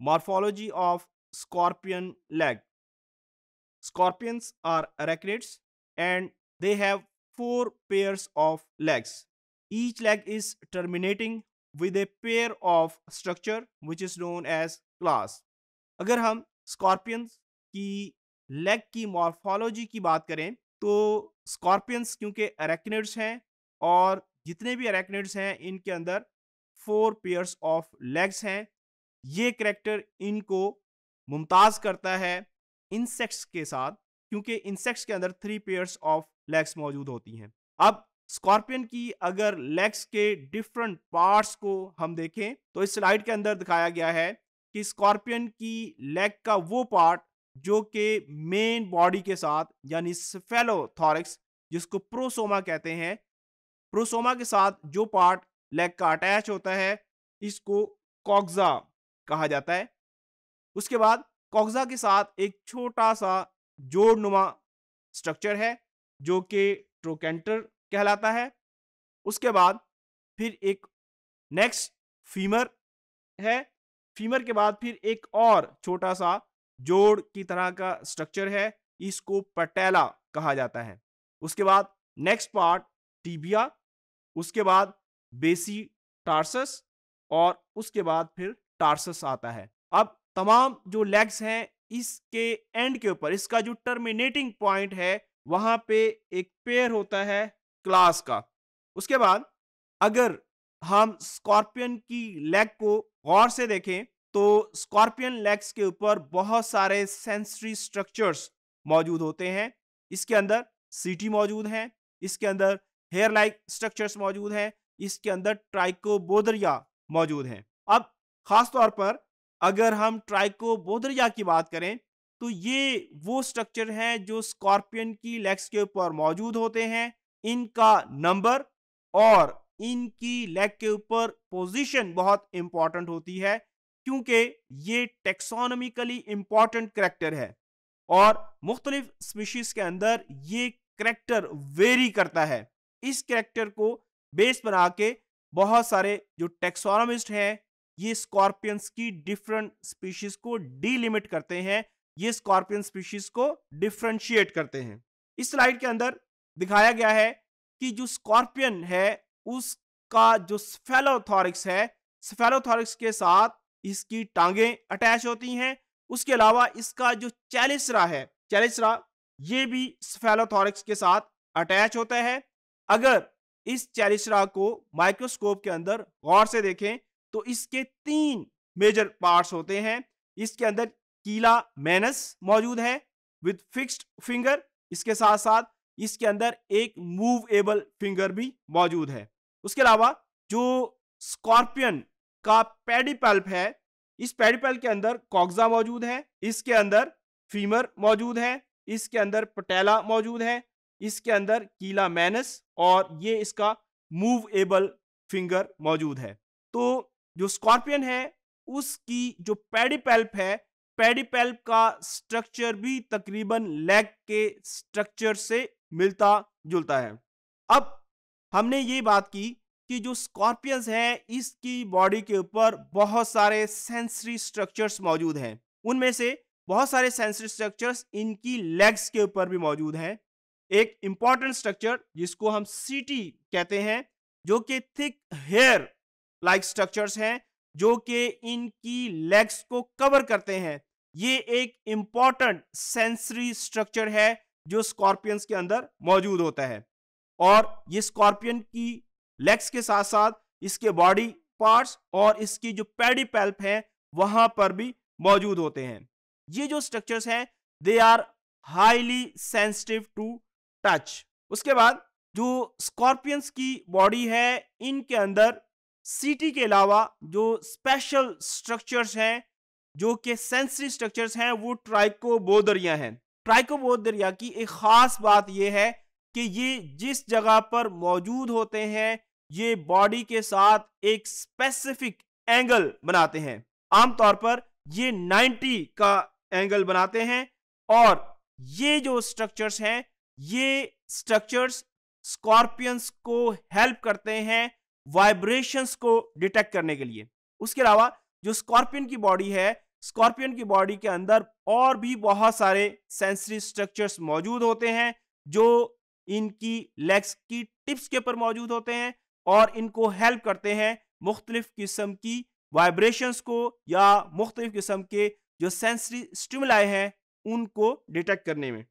morphology of scorpion leg scorpions are arachnids and they have four pairs of legs each leg is terminating with a pair of structure which is known as claws अगर हम Scorpions की leg की morphology की बात करें तो Scorpions क्योंकि अरेक्निड्स हैं और जितने भी अरेक्निड्स हैं इनके अंदर फोर पेयर्स ऑफ़ लेग्स हैं ये करेक्टर इनको मुमताज़ करता है इंसेक्ट्स के साथ, क्योंकि इंसेक्ट्स के अंदर थ्री पेयर्स ऑफ़ लेग्स मौजूद होती हैं। अब स्कॉर्पियन की अगर लेग्स के डिफरेंट पार्ट्स को हम देखें तो इस स्लाइड के अंदर दिखाया गया है कि स्कॉर्पियन की लेग का वो पार्ट जो कि मेन बॉडी के साथ, यानी स्फेलोथॉरिक्स जिसको प्रोसोमा कहते हैं प्रोसोमा के साथ जो पार्ट लेग का अटैच होता है, इसको कॉक्जा कहा जाता है। उसके बाद कॉक्जा के साथ एक छोटा सा जोड़नुमा स्ट्रक्चर है, जो कि ट्रोकेंटर कहलाता है। उसके बाद फिर एक नेक्स्ट फीमर है। फीमर के बाद फिर एक और छोटा सा जोड़ की तरह का स्ट्रक्चर है, इसको पटेला कहा जाता है। उसके बाद नेक्स्ट पार्ट टीबिया उसके बाद बेसी टार्सस और उसके बाद फिर टार्सस आता है। अब तमाम जो लेग्स हैं इसके एंड के ऊपर, इसका जो टर्मिनेटिंग पॉइंट है, वहाँ पे एक पेयर होता है क्लास का। उसके बाद अगर हम स्कॉर्पियन की लेग को गौर से देखें तो स्कॉर्पियन लेग्स के ऊपर बहुत सारे सेंसरी स्ट्रक्चर्स मौजूद होते हैं। इसके अंदर सीटी मौजूद है, इसके अंदर हेयर लाइक स्ट्रक्चर्स मौजूद हैं, इसके अंदर ट्राइकोबोदरिया मौजूद हैं। अब खास तौर पर अगर हम ट्राइकोबोदरिया की बात करें तो ये वो स्ट्रक्चर हैं जो स्कॉर्पियन की लेग्स के ऊपर मौजूद होते हैं। इनका नंबर और इनकी लेग के ऊपर पोजीशन बहुत इंपॉर्टेंट होती है, क्योंकि ये टेक्सोनॉमिकली इंपॉर्टेंट करेक्टर है और मुख्तलिफ़ स्पीशीज के अंदर ये करेक्टर वेरी करता है। इस करेक्टर को बेस बना के बहुत सारे जो टेक्सोनॉमिस्ट हैं ये स्कॉर्पियंस की डिफरेंट स्पीशीज को डीलिमिट करते हैं, ये स्कॉर्पियन स्पीशीज को डिफ्रेंशिएट करते हैं। इस स्लाइड के अंदर दिखाया गया है कि जो स्कॉर्पियन है, उसका जो स्फेलोथॉरिक्स है, स्फेलोथॉरिक्स के साथ इसकी टांगे अटैच होती हैं। उसके अलावा इसका जो चैलिसरा है, चैलिसरा, ये भी स्फेलोथॉरिक्स के साथ अटैच होता है। अगर इस चैलिसरा को माइक्रोस्कोप के अंदर गौर से देखें तो इसके तीन मेजर पार्ट्स होते हैं। इसके अंदर कीला मैनस मौजूद है विद फिक्स्ड फिंगर इसके साथ साथ इसके अंदर एक मूवेबल फिंगर भी मौजूद है। उसके अलावा जो स्कॉर्पियन का पेडिपल्प है, इस पेडिपल्प के अंदर कॉक्जा मौजूद है, इसके अंदर फीमर मौजूद है, इसके अंदर पटेला मौजूद है, इसके अंदर कीला मैनस और ये इसका मूवेबल फिंगर मौजूद है। तो जो स्कॉर्पियन है, उसकी जो पेडीपेल्प है, पेडीपेल्प का स्ट्रक्चर भी तकरीबन लेग के स्ट्रक्चर से मिलता जुलता है। अब हमने ये बात की कि जो स्कॉर्पियंस है, इसकी बॉडी के ऊपर बहुत सारे सेंसरी स्ट्रक्चर्स मौजूद हैं। उनमें से बहुत सारे सेंसरी स्ट्रक्चर्स इनकी लेग्स के ऊपर भी मौजूद हैं। एक इंपॉर्टेंट स्ट्रक्चर जिसको हम सीटी कहते हैं, जो कि थिक हेयर लाइक स्ट्रक्चर्स हैं, जो कि इनकी लेग्स को कवर करते हैं। ये एक इंपॉर्टेंट सेंसरी स्ट्रक्चर है, जो स्कॉर्पियंस के अंदर मौजूद होता है। और ये स्कॉर्पियन की लेग्स के साथ साथ इसके बॉडी पार्ट्स और इसकी जो पेडिपेल्प है, वहाँ पर भी मौजूद होते हैं। ये जो स्ट्रक्चर्स हैं they are highly sensitive to touch उसके बाद जो स्कॉर्पियंस की बॉडी है, इनके अंदर सीटी के अलावा जो स्पेशल स्ट्रक्चर्स हैं, जो कि सेंसरी स्ट्रक्चर्स हैं, वो ट्राइकोबोदरिया हैं। ट्राइकोबोदरिया की एक खास बात यह है कि ये जिस जगह पर मौजूद होते हैं, ये बॉडी के साथ एक स्पेसिफिक एंगल बनाते हैं। आमतौर पर ये 90 का एंगल बनाते हैं और ये जो स्ट्रक्चर्स हैं, ये स्ट्रक्चर्स स्कॉर्पियंस को हेल्प करते हैं वाइब्रेशंस को डिटेक्ट करने के लिए। उसके अलावा जो स्कॉर्पियन की बॉडी है स्कॉर्पियन की बॉडी के अंदर और भी बहुत सारे सेंसरी स्ट्रक्चर्स मौजूद होते हैं, जो इनकी लेग्स की टिप्स के ऊपर मौजूद होते हैं और इनको हेल्प करते हैं मुख्तलिफ़ किस्म की वाइब्रेशंस को या मुख्तलिफ़ किस्म के जो सेंसरी स्टिमुलाई हैं, उनको डिटेक्ट करने में।